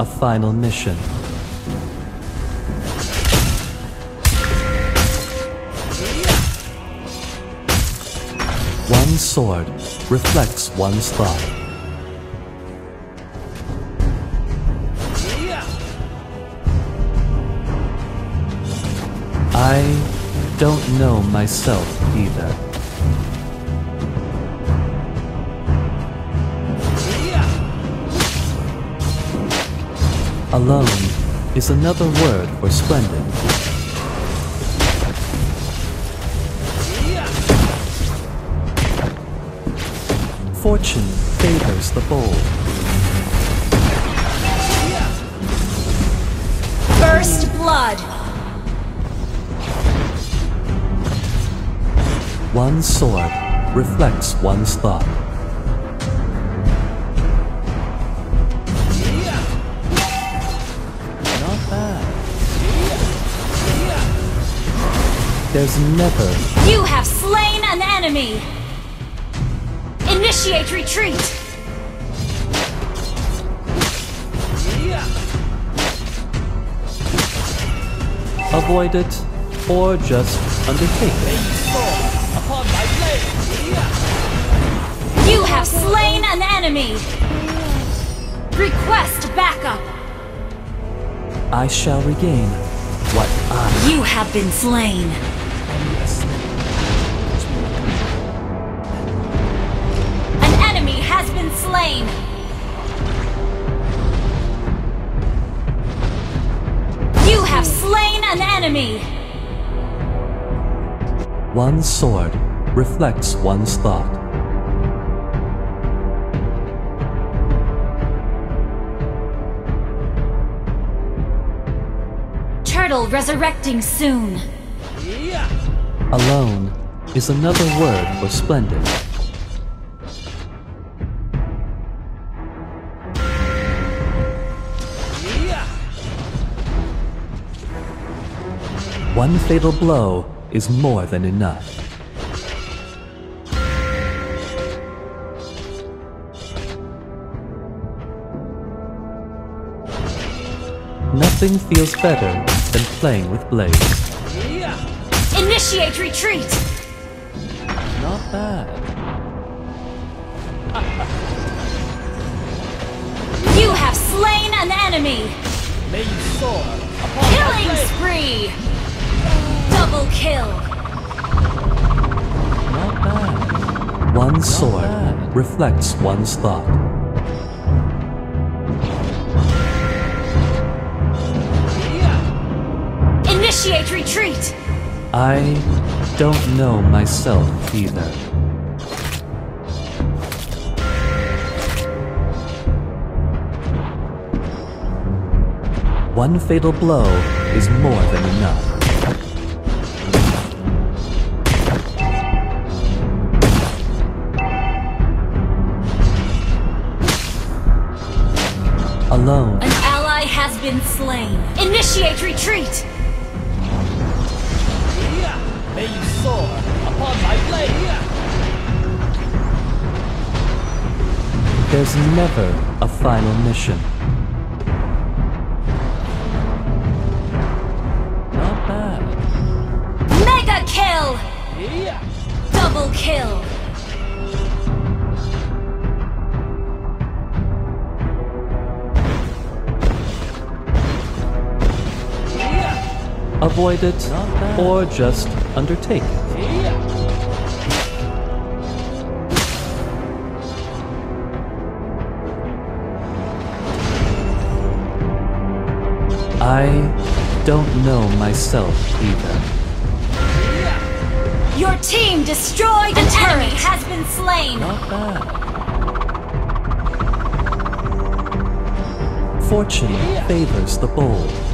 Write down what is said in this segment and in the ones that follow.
a final mission. One sword reflects one's thought. I don't know myself either. Alone is another word for splendid. Fortune favors the bold. First blood. One sword reflects one's thought. There's never You have slain an enemy. Initiate retreat. avoid it or just undertake it. You have slain an enemy. Request backup. I shall regain what I You have been slain. Slain. You have slain an enemy. One sword reflects one's thought. Turtle resurrecting soon. Alone is another word for splendid. One fatal blow is more than enough. Nothing feels better than playing with blades. Initiate retreat. Not bad. You have slain an enemy. May you soar upon Killing my blade. spree. Double kill. Not bad. One sword reflects one's thought. Initiate retreat. I don't know myself either. One fatal blow is more than enough. Alone, An ally has been slain. Initiate retreat. May you soar upon my blade. there's never a final mission. Not bad. Mega kill. Double kill. Avoid it or just undertake it. I don't know myself either. Your team destroyed an enemy has been slain. Not bad. Fortune favors the bold.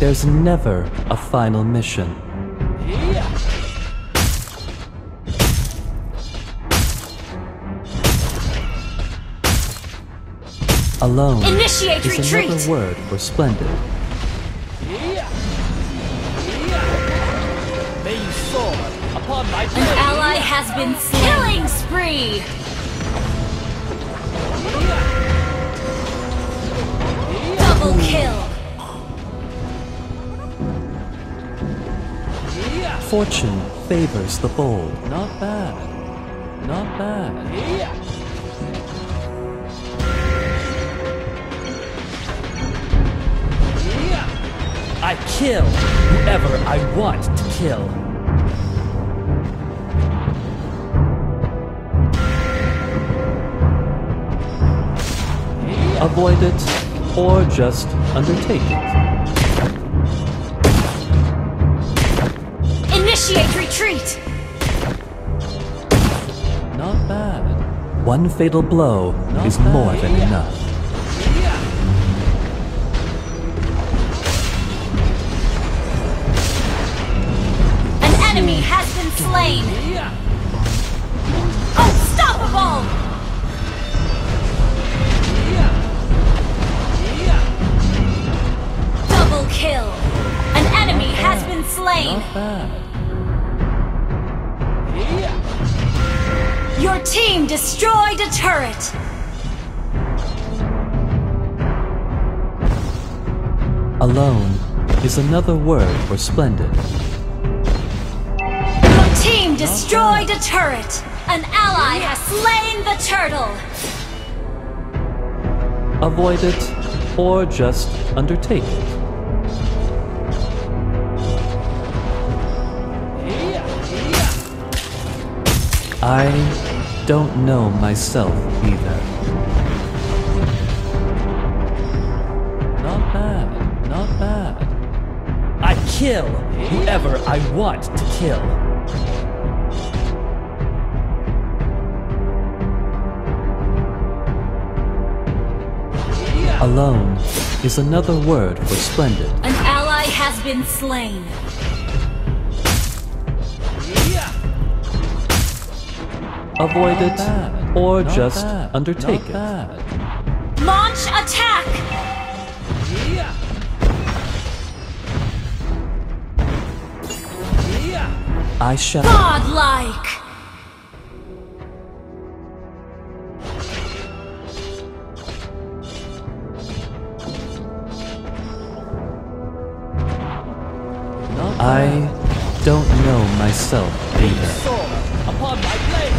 There's never a final mission. Alone Initiate is retreat! another word for splendid. May you soar upon my An ally has been slain. Killing spree! Fortune favors the bold. Not bad. Not bad. Yeah. Yeah. I kill whoever I want to kill. Avoid it or just undertake it. Initiate retreat! Not bad. One fatal blow Not is bad. more than Yeah. enough. Yeah. An enemy has been slain! Yeah. Unstoppable! Yeah. Yeah. Double kill! An enemy has been slain! Your team destroyed a turret! Alone is another word for splendid. Your team destroyed a turret! An ally has slain the turtle! Avoid it or just undertake it. I don't know myself either. Not bad. Not bad. I kill whoever I want to kill. Alone is another word for splendid. An ally has been slain. Avoid it bad. or Not just bad. undertake Not it. bad. Launch attack! Yeah. Yeah. I shall. Godlike! I don't know myself either.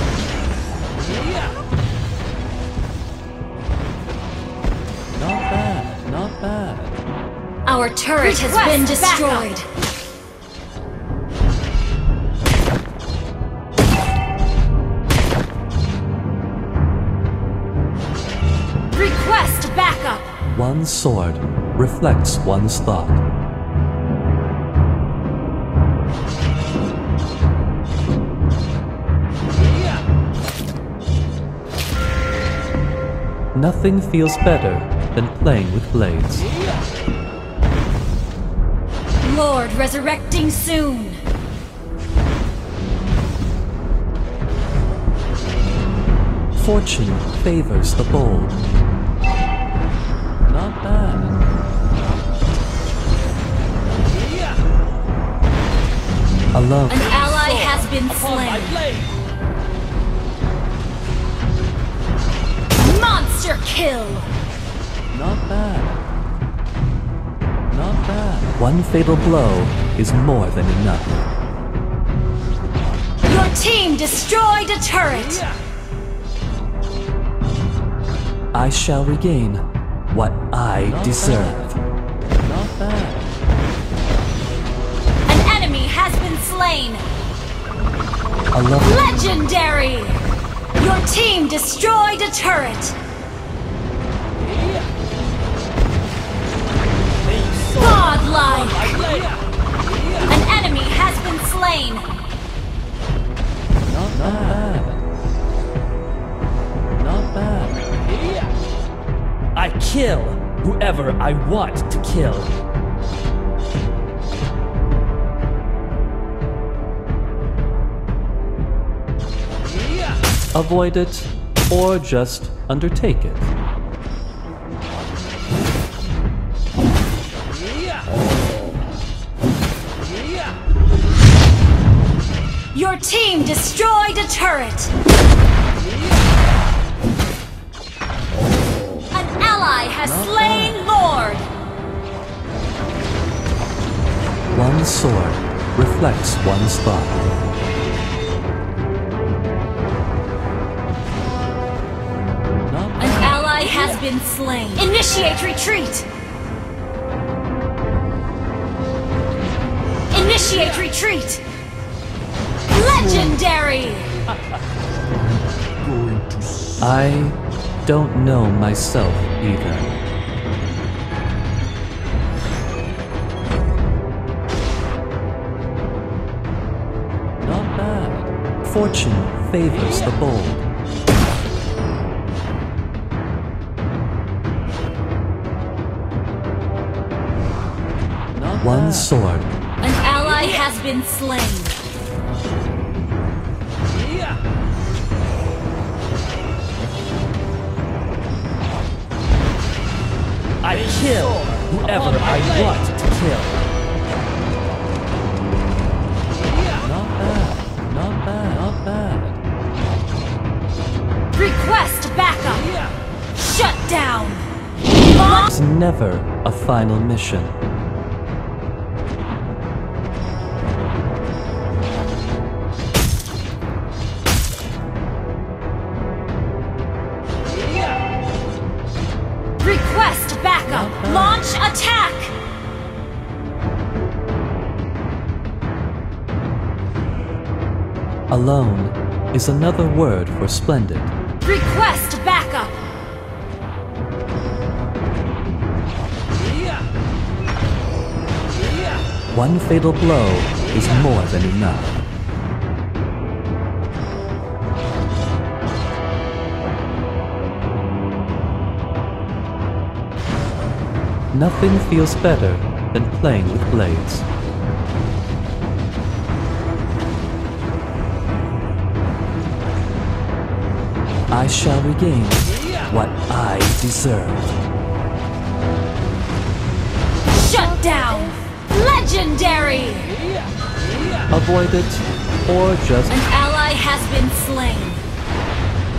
Not bad. Not bad. Our turret has Request been backup. destroyed. Request backup. One sword reflects one's thought. Nothing feels better than playing with blades. Lord resurrecting soon. Fortune favors the bold. Not bad. Yeah. Alone. An ally has been slain. Monster kill. Not bad. Not bad. One fatal blow is more than enough. Your team destroyed a turret. Yeah. I shall regain what I Not deserve. Not bad. An enemy has been slain. Alone. Legendary. Your team destroyed a turret. like. An enemy has been slain. Not bad. Not bad. I kill whoever I want to kill. Avoid it, or just undertake it. Your team destroyed a turret. An ally has slain Lord. One sword reflects one spot. Not An ally has been slain. Initiate retreat. Initiate retreat. Legendary. I don't know myself either. Not bad. Fortune favors the bold. One sword. Has been slain. I kill whoever I want to kill. Not bad. Not bad. Not bad. Request backup. Shut down. It's never a final mission. Attack. Alone is another word for splendid. Request backup. One fatal blow is more than enough. Nothing feels better than playing with blades. I shall regain what I deserve. Shut down. Legendary. Avoid it or just An ally has been slain.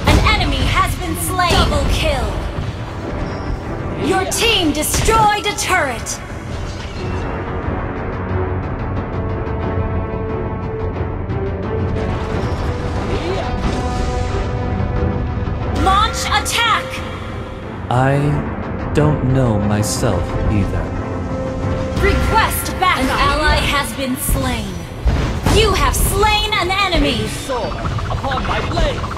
An enemy has been slain. Double kill. Your team destroyed a turret. Launch attack. I don't know myself either. Request backup. An ally has been slain. You have slain an enemy. Soar upon my blade.